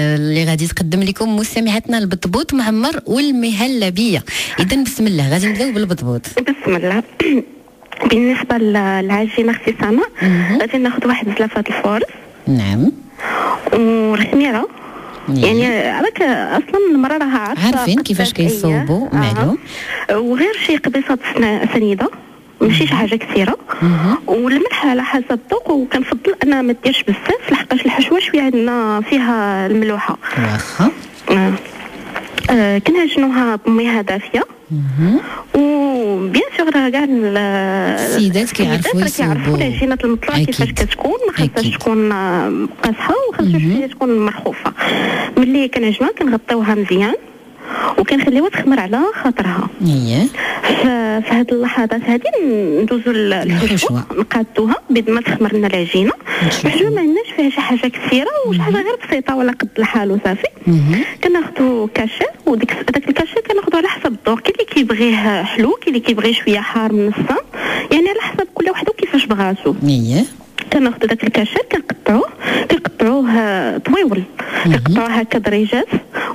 اللي غادي تقدم لكم مستمعاتنا البطبوط معمر والمهلبيه إذا بسم الله غادي نبدأو بالبطبوط. بسم الله. بالنسبة للعجينه أختي سما. غادي ناخذ واحد زلافه الفورس نعم. والخميره يعني راك أصلا المرأة راها عارفين كيفاش. كيصوبوا، معلوم. وغير شي قبيصة سنيدة. ماشي شي حاجة كثيرة. والملح على حسب الذوق وكنفضل أنها ما ديرش بزاف لحقاش الحشوة شوية عندنا فيها الملوحة واخا آه. آه كنعجنوها بمياه دافية مهم. وبيان سور راه كاع ال- السيدات كيعرفوا كيعرفوا. العجينه المطلع. كيفاش كتكون ما خاصهاش. تكون آه، قاصحة وخاصها. شوية تكون مرخوفة ملي كنعجنوها كنغطيوها مزيان وكنخليوها تخمر على خاطرها. في هاد اللحظات هادي ندوزو ل- الحشوه الحشوة. نقادوها بيد ما تخمر لنا العجينة. الحشوه ما عندناش فيها شي حاجة كثيرة وشي حاجة غير بسيطة ولا قد الحال وصافي. كناخذوا كاشير وديك داك الكاشير كناخذوا على حسب الذوق كاين اللي كيبغيه حلو كاين اللي كيبغيه شوية حار من الصن يعني على حسب كل واحد وكيفاش بغاتو. اييه كناخذوا داك الكاشير كنقطعوه. كنقطعوه آه، طويول كنقطعوه هكا دريجات.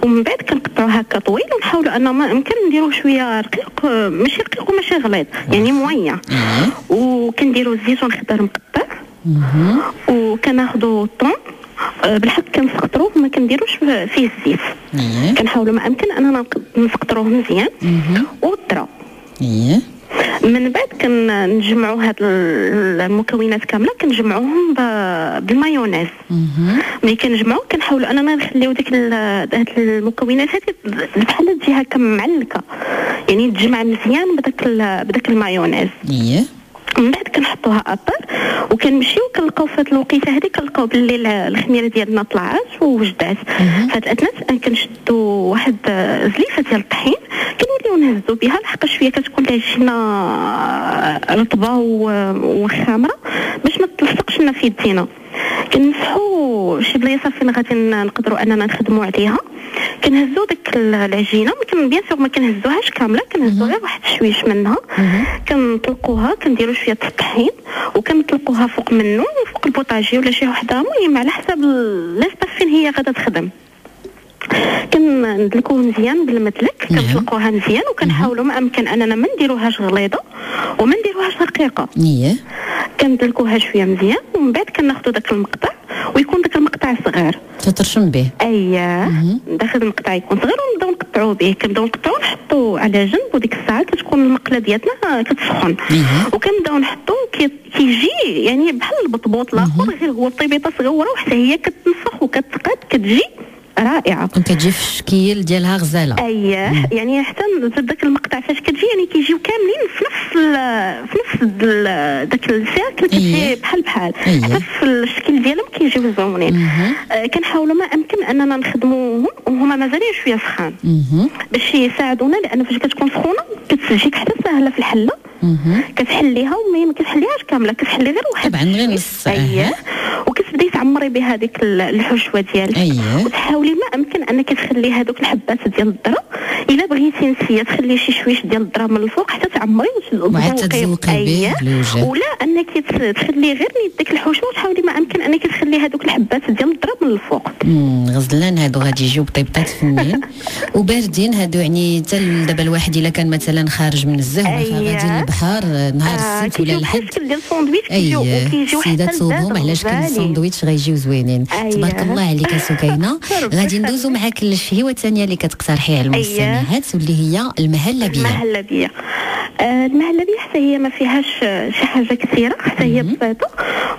ومن بعد كنقطعوه هكا طويل ونحاولوا ان ما يمكن نديروه شوية رقيق ماشي رقيق وماشي غليظ يعني مويا اييه وكنديروا الزيتون خضر مقطع. مهم. وكناخذوا الطون آه، بالحق كنسقطروه ما كنديروش فيه الزيت. اييه كنحاولوا ما امكن أننا نسقطروه مزيان. والذره من بعد كنجمعوا هاد ال- المكونات كاملة كنجمعوهم بالمايونيز. ملي كنجمعوا كنحاولوا اننا نخليو ديك هاد المكونات هادي بحال تجي هكا معلكه يعني تجمع مزيان بداك بداك المايونيز. اييه من بعد كنحطوها ابار وكنمشيو كنلقاو في هاد الوقيتة هادي كنلقاو باللي ال- الخميرة ديالنا طلعات ووجدات. في الاثناء كنشدو واحد زليفة ديال الطحين. نهزو بها لحق شوية كتكون العجينه آه، رطبة وخامرة باش ما تلصقش لنا في يدينا. كنمسحو شي بلايصة فين غادي نقدروا أننا نخدموا عليها. كنهزو ديك ال- العجينة ولكن bien sûr ما كنهزوهاش كاملة كنهزو غير واحد الشويش منها. كنطلقوها كنديروا شوية الطحين وكنطلقوها فوق منه فوق البوطاجي ولا شي وحدة. المهم على حسب l'espace فين هي غادا تخدم. كندلكوه مزيان بالمدلك. كنطلقوها مزيان وكنحاولوا ما أمكن أننا ما نديروهاش غليظه وما نديروهاش رقيقه كندلكوها شوية مزيان ومن بعد كناخذوا داك المقطع ويكون داك المقطع صغير. تترشم به. اييه. داخل المقطع يكون صغير ونبداو نقطعوه به. كنبداو نقطعوه نحطوه على جنب وديك الساعة كتكون المقلة ديالنا كتسخن. وكنبداو نحطو كي- كيجي يعني بحال البطبوط الآخر غير هو الطيبيطة صغيرة وحتى هي كتنفخ وكتقاد كتجي رائعة وكتجي في الشكل ديالها غزالة اييه يعني حتى داك المقطع فاش كتجي يعني كيجيو كاملين في نفس في نفس داك السيركل كتجي. بحال بحال. حتى في الشكل ديالهم كيجيو زوينين. آه، كنحاولوا ما أمكن أننا نخدموهم وهما مازالين شوية سخان. باش يساعدونا لأن فاش كتكون سخونة كتجيك حتى ساهله في الحلة. كتحليها وما ما كتحليهاش كاملة كتحلي غير واحد طبعاً غير. نص، اييه وكتبداي تعمري بهذيك ال- الحشوه ديالك أييه. وتحاولي ما أمكن أنك تخلي هذوك الحبات ديال الذره إلا بغيتي نسيه تخلي شي شويش ديال الذره من الفوق حتى تعمري وتذوقي به. ولا أنك تخلي غير ديك الحشوه وتحاولي ما أمكن أنك تخلي هذوك الحبات ديال الذره من الفوق. غزلان هادو غادي يجيو بطيبطات فنين وباردين هادو يعني حتى دابا الواحد إلا كان مثلا خارج من الزهوه أييه. غادي للبحر نهار آه، السبت ولا الحد. بحال شكل ديال الساندويتش كيجيو اي وكيجيو السيدات حتى صوبهم الزاد على شكل. الساندويتش غيجيو زوينين؟ أييه. تبارك الله عليك سكينة. غادي ندوزو معاك للشهيوه الثانية اللي كتقترحيها على المستمعات واللي هي المهلبيه المهلبيه آه المهلبيه حتى هي ما فيهاش آه، شي حاجة كثيرة حتى هي بسيطة.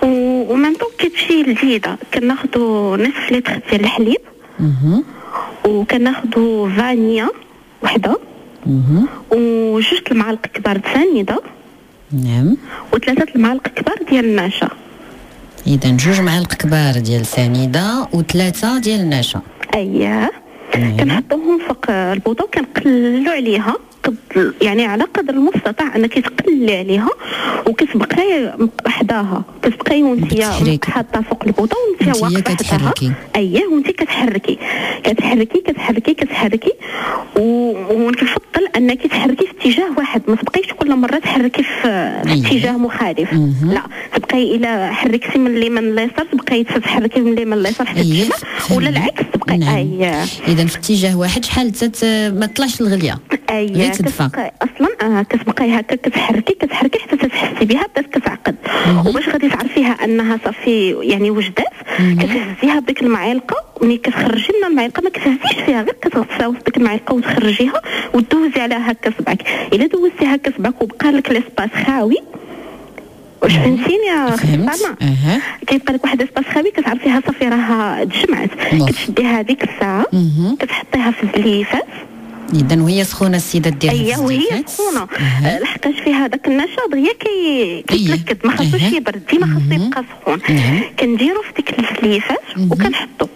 و- ومن طوق كتمشي لذيذه كناخذوا نصف لتر ديال الحليب. وكناخذوا فانيا وحدة. وجوج المعالق كبار سنيده نعم. وثلاثة المعالق كبار ديال النشا. اذا جوج معالق كبار ديال سنيده وثلاثة ديال النشا. اييه. كنحطوهم فوق البوطة وكنقللوا عليها يعني على قدر المستطاع أنك تقلي عليها وكتبقاي حداها كتبقاي وانت. حاطة فوق البوطة وانت واقفة حداها. اييه وانت كتحركي كتحركي كتحركي كتحركي و- ونكفضل أنك تحركي في اتجاه واحد ما تبقيش كل مرة تحركي في, أييه. اتجاه مخالف. لا تبقاي إلى حركتي من اليمين لليسار تبقاي تحركي من اليمين لليسار حتى تشبع ولا. العكس نعم. اذا في اتجاه واحد شحال ما تطلعش الغليه تدفى. كتبقاي أصلا آه كتبقاي هكا كتحركي كتحركي حتى تحسي بها بدات كتعقد. وباش غادي تعرفيها أنها صافي يعني وجدات. كتهزيها بديك المعلقة ملي كتخرجي من المعلقة ما كتهزيش فيها غير كتغطسها في ديك المعلقة وتخرجيها وتدوزي عليها هكا صبعك إلا دوزتي هكا صبعك وبقى لك ليسباس خاوي واش فهمتيني فهمت. أها. كيبقى لك واحد l'espace خاوي كتعرفيها صافي راه تجمعت. الله. كتشدي هذيك الساعة. كتحطيها في الزليفات. اذا وهي سخونة السيدة ديالها اييه وهي سخونة. آه، لحقاش فيها داك النشا دغيا كي كيتلكد ما خاصوش أها. يبرد ديما خاصو. يبقى سخون. نعم. كنديرو في ديك الزليفات. وكنحطو.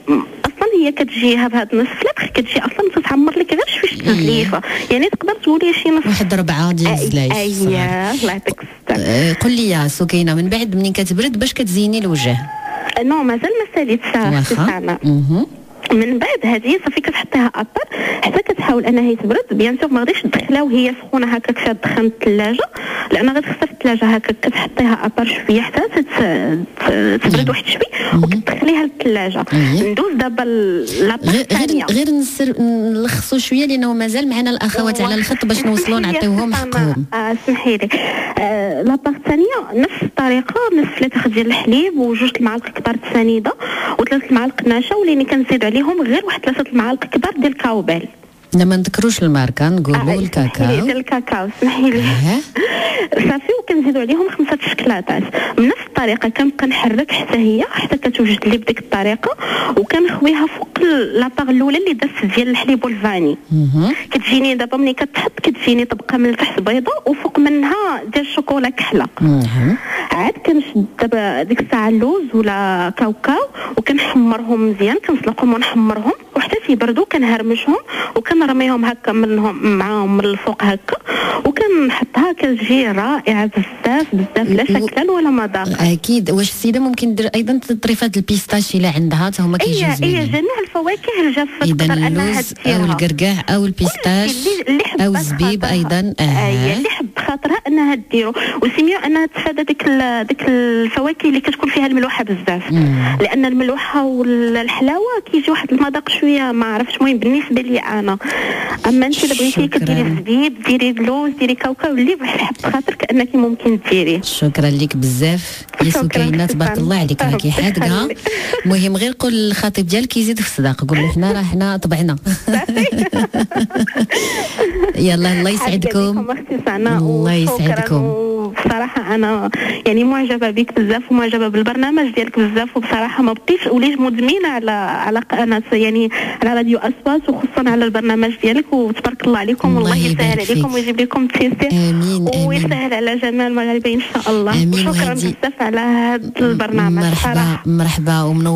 أصلا هي كتجيها بهذا النص فلاق كتجي أصلا تتعمر لك غير شوية الزليفة. يعني تقدر تقولي شي نص. واحد ربعة ديال الزلايف. اييه الله يعطيك الصحه آه، قل لي يا سكينة من بعد منين كتبرد باش كتزيني الوجه؟ non مازال ما ساليت ساعه واخا. من بعد هذه صافي كتحطيها à part حتى كتحاول أنها تبرد bien sûr ما غاديش تدخلها وهي سخونة هكا كتدخل الثلاجه لأن غادي تخسر في الثلاجه هكا كتحطيها à part شوية حتى تبرد واحد شوي وكتدخليها للثلاجه أيه. ندوز دابا غير غير نسر نلخصوا شوية لأنه مازال معنا الأخوات على الخط باش نوصلوا نعطيوهم حقهم. آه، اسمحي لي. آه، الثانية نفس الطريقة نصف لتر ديال الحليب وجوج المعالق كبار السنيده وثلاث المعالق نشا وليني كنزيد عليهم غير واحد ثلاثة المعالق كبار ديال الكاوبال لا ما نذكروش الماركة نقولوا لي، الكاكاو. الكاكاو اسمحي لي. صافي وكنزيدوا عليهم خمسة الشكلاطات بنفس الطريقة كنبقى نحرك حتى هي حتى كتوجد لي بديك الطريقة وكنخويها فوق لاباغ الأولى اللي دازت ديال الحليب والفاني. كتجيني دابا ملي كتحط كتجيني طبقة من التحت بيضه وفوق منها ديال الشوكولا كحلة. عاد كنشد دابا ديك الساعة اللوز ولا كاوكاو وكنحمرهم مزيان كنسلقهم ونحمرهم. تيبردوا كنهرمشهم وكنرميهم هكا منهم معاهم من الفوق هكا وكنحطها كتجي رائعه بزاف بزاف لا و- شكل ولا مذاق أكيد. واش السيدة ممكن دير أيضا طريفات ال pistache اللي عندها؟ حتى هما كيجيو اي اي جميع الفواكه الجافه تقدر أنها اللوز أو ديرها القرقاع أو ال pistache أو الزبيب. أيضا. اي آه اللي خاطرها أنها ديرو. و c'est mieux أنها تفادى ديك ديك الفواكه اللي كتكون فيها الملوحة بزاف. لأن الملوحة والحلاوة كيجي واحد المذاق شوية ما عرفتش. المهم بالنسبة لي أنا. أما أنت اذا بغيتي. كديري الزبيب ديري اللوز ديري كاوكاو اللي بحال حب خاطرك أنك ممكن ديريه شكرا لك بزاف. سكينة تبارك. الله عليك. راكي حادقه. المهم غير قول للخطيب ديالك يزيد في الصداق. قول له حنا راه حنا طبعنا. يلا الله يسعدكم. الله. يسعدكم. وبصراحة أنا يعني معجبة بك بزاف ومعجبة بالبرنامج ديالك بزاف وبصراحة ما بقيتش وليت مدمنة على على قناة يعني على راديو اسباس وخصوصا على البرنامج ديالك وتبارك الله عليكم الله والله يسهل عليكم. ويجيب لكم التيسير آمين ويسهل على جميع المغاربة إن شاء الله آمين وشكرا. بزاف على هذا البرنامج مرحبا صراحة مرحبا ومنور